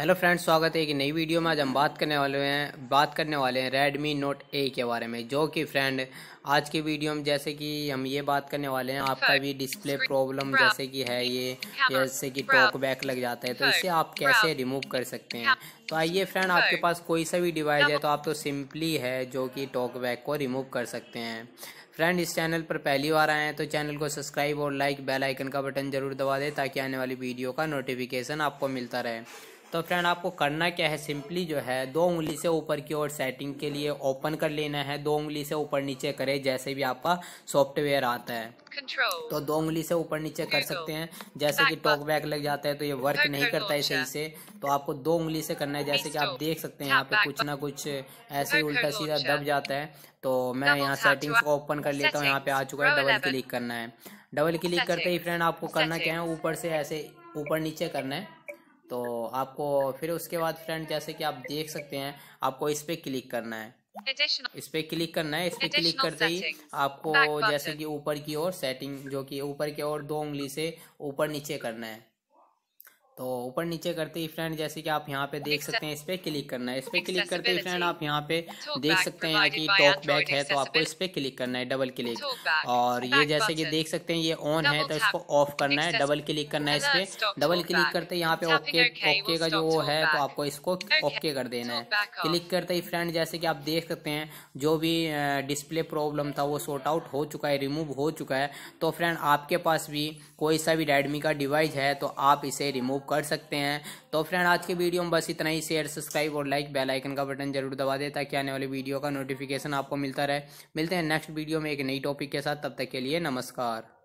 Hello friends स्वागत है एक नई वीडियो में। आज हम बात करने वाले हैं, बात करने वाले हैं रेडमी नोट ए के बारे में, जो कि फ्रेंड आज की वीडियो में जैसे कि हम ये बात करने वाले हैं, आपका भी डिस्प्ले प्रॉब्लम जैसे कि है ये, जैसे कि टॉक बैक लग जाता है तो इसे आप कैसे रिमूव कर सकते हैं? तो आइए फ्रेंड आपके पास कोई सा भी डिवाइस है तो आप तो सिंपली है जो कि टॉक बैक को रिमूव कर सकते हैं। फ्रेंड इस चैनल पर पहली बार आए हैं तो चैनल को सब्सक्राइब और लाइक बेल आइकन का बटन ज़रूर दबा दें, ताकि आने वाली वीडियो का नोटिफिकेशन आपको मिलता रहे। तो फ्रेंड आपको करना क्या है? सिंपली जो है दो उंगली से ऊपर की ओर सेटिंग के लिए ओपन कर लेना है। दो उंगली से ऊपर नीचे करे जैसे भी आपका सॉफ्टवेयर आता है। तो दो उंगली से ऊपर नीचे कर सकते हैं। जैसे कि टॉक बैक लग जाता है तो ये वर्क नहीं करता है सही से। तो आपको दो उंगली से करना है जैसे कि आप देख सकते हैं यहाँ पे कुछ ना कुछ ऐसे ही उल्टा सीधा दब जाता है। तो मैं यहाँ सेटिंग्स को ओपन कर लेता हूँ। यहाँ पे आ चुका है डबल क्लिक करना है। डबल क्लिक करते ही फ्रेंड आपको करना क्या है? ऊपर से ऐसे ऊपर नीचे करना है। तो आपको फिर उसके बाद फ्रेंड जैसे कि आप देख सकते हैं आपको इस पर क्लिक करना है। इस पर क्लिक करना है इस पर क्लिक करते ही आपको जैसे कि ऊपर की ओर सेटिंग जो कि ऊपर की ओर दो उंगली से ऊपर नीचे करना है। तो ऊपर नीचे करते ही फ्रेंड जैसे कि आप यहाँ पे देख सकते हैं इस पर क्लिक करना है। इस पर क्लिक करते ही फ्रेंड आप यहाँ पे देख सकते हैं कि टॉक बैक है तो आपको इस पर क्लिक करना है डबल क्लिक और ये जैसे कि देख सकते हैं ये ऑन है तो इसको ऑफ़ करना है डबल क्लिक करना है इस पर डबल क्लिक करते यहाँ पे ओके ओके का जो वो है तो आपको इसको ओके कर देना है। क्लिक करते ही फ्रेंड जैसे कि आप देख सकते हैं जो भी डिस्प्ले प्रॉब्लम था वो सॉर्ट आउट हो चुका है रिमूव हो चुका है। तो फ्रेंड आपके पास भी कोई सा भी रेडमी का डिवाइस है तो आप इसे रिमूव कर सकते हैं। तो फ्रेंड आज के वीडियो में बस इतना ही। शेयर सब्सक्राइब और लाइक बेल आइकन का बटन ज़रूर दबा दे ताकि आने वाली वीडियो का नोटिफिकेशन आपको मिलता रहे। मिलते हैं नेक्स्ट वीडियो में एक नई टॉपिक के साथ। तब तक के लिए नमस्कार।